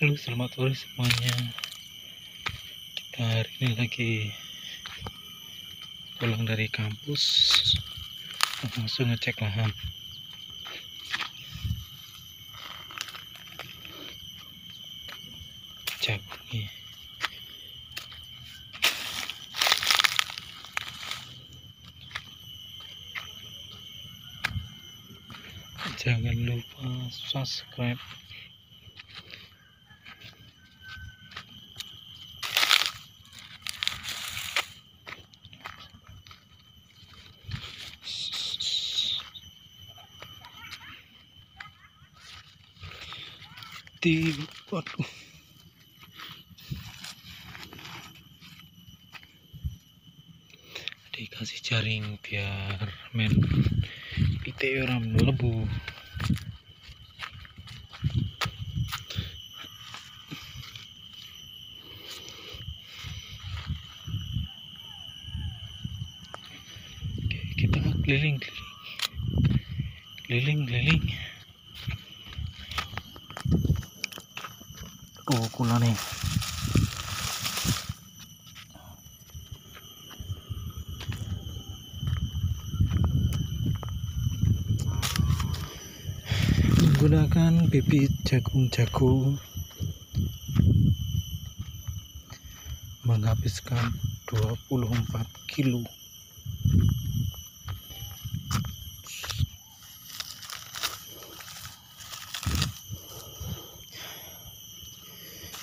Halo selamat sore semuanya. Kita hari ini lagi Pulang dari kampus. Langsung ngecek lahan. Nih Jangan lupa subscribe di waduh. Dikasih jaring biar men pite orang lebu Oke, kita keliling keliling keliling keliling kula nih. Menggunakan bibit jagung-jagung. Menghabiskan 24 kilo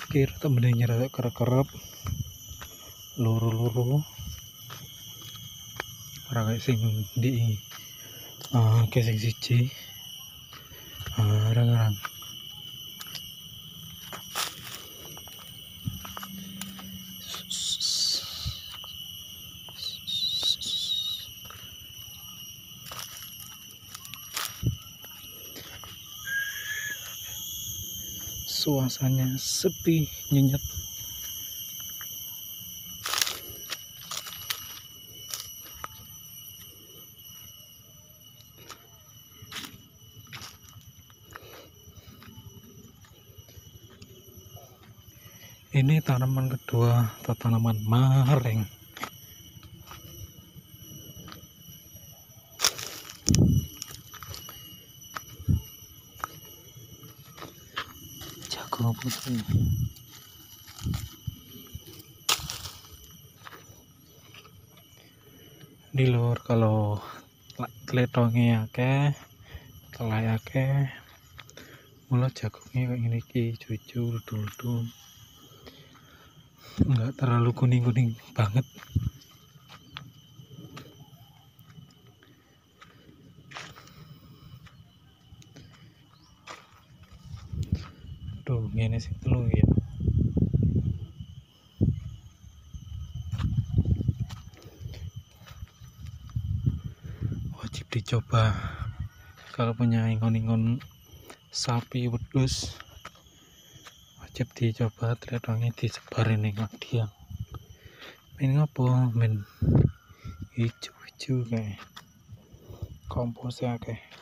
kira temennya rada kerep-kerep. Luru-luru. Kayak sing di uh, kayak sing siji. Uh, arang-arang suasananya sepi nyenyak. Ini tanaman kedua atau tanaman mareng putih di luar kalau tletongnya akeh telai akeh mulut jagungnya kayak gini ki jujur dulu enggak terlalu kuning-kuning banget tuh gini sih dulu ya wajib dicoba. Kalau punya ingon-ingon sapi wedus wajib dicoba tretongnya disebarin ning dia men ngopo men hijau-hijau kayak komposnya kayak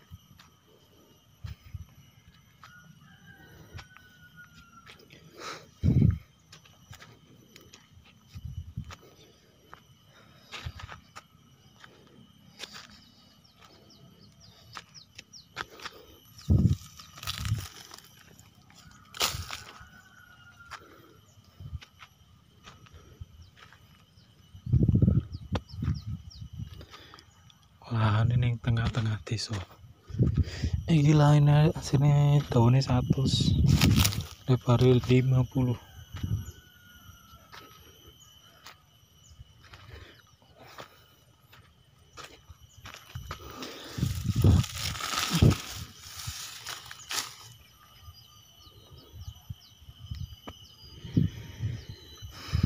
Wah, ini tengah-tengah desa. Iki lainnya sini daunnya 100 lebarnya 50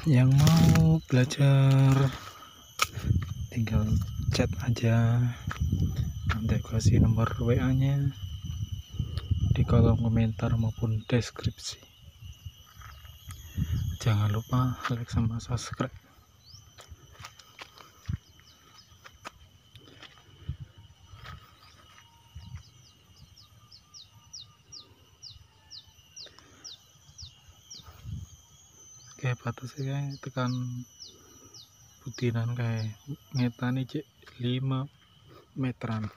yang mau belajar tinggal chat aja. Nanti kasih nomor WA nya di kolom komentar maupun deskripsi. Jangan lupa like sama subscribe. Kayak batas kayak tekan putinan kayak ngetani cek 5 meteran